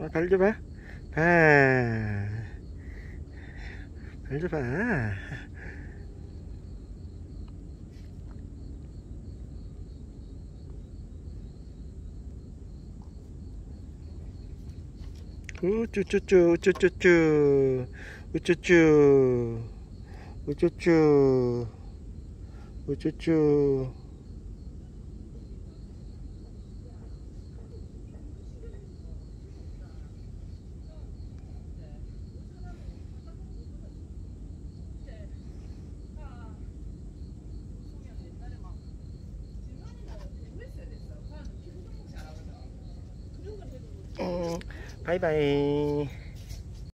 어, 발 줘봐. 발. 발 줘봐. 우쭈쭈쭈, 우쭈쭈쭈, 우쭈쭈, 우쭈쭈, 우쭈쭈. 拜拜。